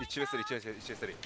1レスリー1レスリー1レスリー